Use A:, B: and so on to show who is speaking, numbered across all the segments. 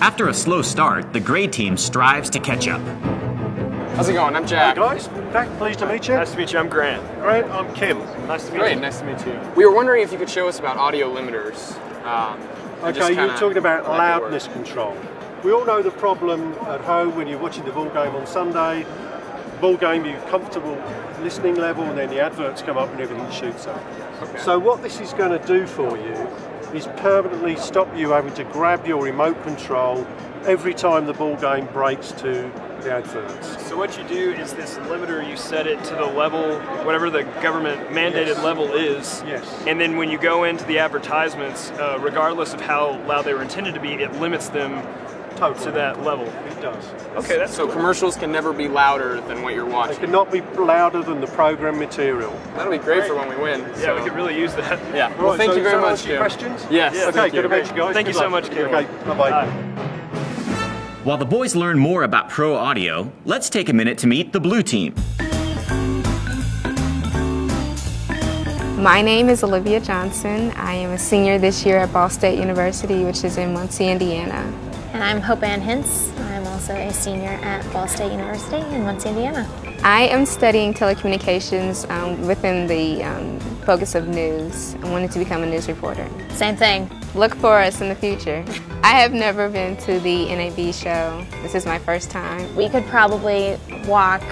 A: After a slow start, the gray team strives to catch up.
B: How's it going? I'm Jack.
C: Hey guys, Jack, pleased to meet you.
D: Nice to meet you. I'm Grant.
C: Great, I'm Kim.
D: Nice to meet
B: Great,
D: you.
B: Great, nice to meet you. We were wondering if you could show us about audio limiters. Um,
C: Okay, you're
B: kinda
C: talking about
B: how that could
C: loudness control. We all know the problem at home when you're watching the ball game on Sunday. Ball game, you're comfortable listening level, and then the adverts come up and everything shoots up. So what this is going to do for you is permanently stop you having to grab your remote control every time the ball game breaks to the adverts.
D: So what you do is this limiter, you set it to the level, whatever the government mandated
C: Yes.
D: level is.
C: Yes.
D: And then when you go into the advertisements, uh, regardless of how loud they were intended to be, it limits them
C: Totally.
D: to that level.
C: It does.
D: Okay, that's
B: So commercials can never be louder than what you're
C: They
B: watching.
C: cannot be louder than the program material.
B: That'll be great for when we win.
D: Yeah,
B: so-
D: we could really use that.
B: Yeah. Well,
C: Right,
B: thank
C: so
B: you very
C: does
B: much,
C: answer your questions?
B: Yes.
D: Yeah,
C: Okay, good to meet you guys.
D: Thank you
C: Good
D: so much, Kim.
C: Okay, bye-bye.
D: Bye.
A: While the boys learn more about pro audio, let's take a minute to meet the blue team.
E: My name is Olivia Johnson. I am a senior this year at Ball State University, which is in Muncie, Indiana.
F: And I'm Hope Ann Hintz. I'm also a senior at Ball State University in Muncie, Indiana.
E: I am studying telecommunications um, within the um, focus of news. I wanted to become a news reporter.
F: Same thing.
E: Look for us in the future. I have never been to the NAB show. This is my first time.
F: We could probably walk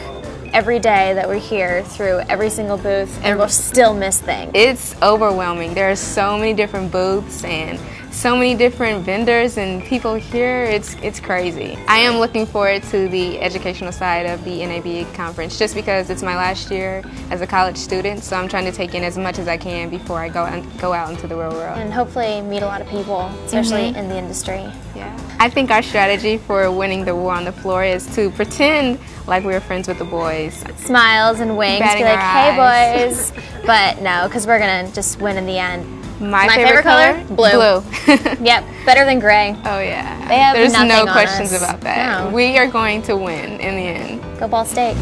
F: every day that we're here through every single booth and we'll still miss things.
E: It's overwhelming. There are so many different booths and so many different vendors and people here. It's it's crazy. I am looking forward to the educational side of the NAB conference just because it's my last year as a college student, so I'm trying to take in as much as I can before I go and go out into the real world.
F: And hopefully meet a lot of people, especially mm-hmm. in the industry.
E: Yeah. I think our strategy for winning the war on the floor is to pretend like we're friends with the boys.
F: Smiles and winks,
E: Batting
F: be like, hey
E: eyes."
F: boys. but no, because we're going to just win in the end.
E: My,
F: My favorite, favorite, color? Blue.
E: Blue.
F: yep, better than gray.
E: Oh yeah.
F: They have
E: There's no questions
F: us.
E: about that.
F: No.
E: We are going to win in the end.
F: Go Ball State.